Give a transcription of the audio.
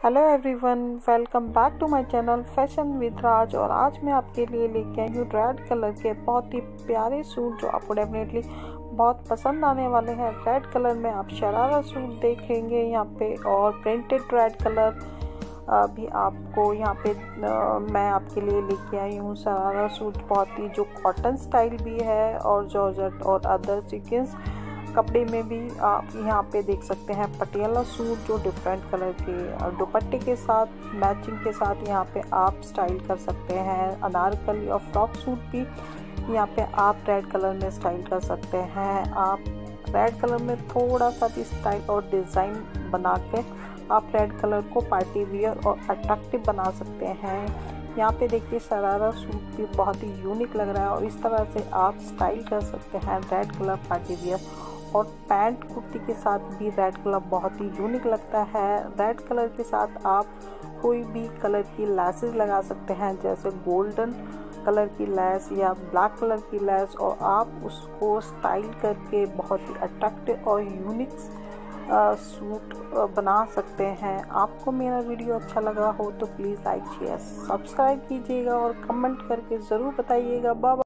Hello everyone welcome back to my channel fashion with Raj और आज मैं आपके लिए लेके आई हूँ रेड कलर के बहुत ही प्यारे सूट जो आपको डेफिनेटली बहुत पसंद आने वाले हैं। रेड कलर में आप शरारा सूट देखेंगे यहाँ पे और प्रिंटेड रेड कलर भी आपको यहाँ पे मैं आपके लिए लेके आई हूँ शरारा सूट। बहुत ही जो कॉटन स्टाइल भी है और जॉर्जट और अदर चिकन्स कपड़े में भी आप यहाँ पे देख सकते हैं, पटियाला सूट जो डिफरेंट कलर के, और दुपट्टे के साथ मैचिंग के साथ यहाँ पे आप स्टाइल कर सकते हैं। अनारकली और फ्रॉक सूट भी यहाँ पे आप रेड कलर में स्टाइल कर सकते हैं। आप रेड कलर में थोड़ा सा भी स्टाइल और डिज़ाइन बना के आप रेड कलर को पार्टी वियर और अट्रैक्टिव बना सकते हैं। यहाँ पे देखिए शरारा सूट भी बहुत ही यूनिक लग रहा है और इस तरह से आप स्टाइल कर सकते हैं रेड कलर पार्टी वियर और पैंट कुर्ती के साथ भी रेड कलर बहुत ही यूनिक लगता है। रेड कलर के साथ आप कोई भी कलर की लेसेस लगा सकते हैं, जैसे गोल्डन कलर की लैस या ब्लैक कलर की लैस और आप उसको स्टाइल करके बहुत ही अट्रैक्टिव और यूनिक सूट बना सकते हैं। आपको मेरा वीडियो अच्छा लगा हो तो प्लीज़ लाइक शेयर सब्सक्राइब कीजिएगा और कमेंट करके ज़रूर बताइएगा। बाबा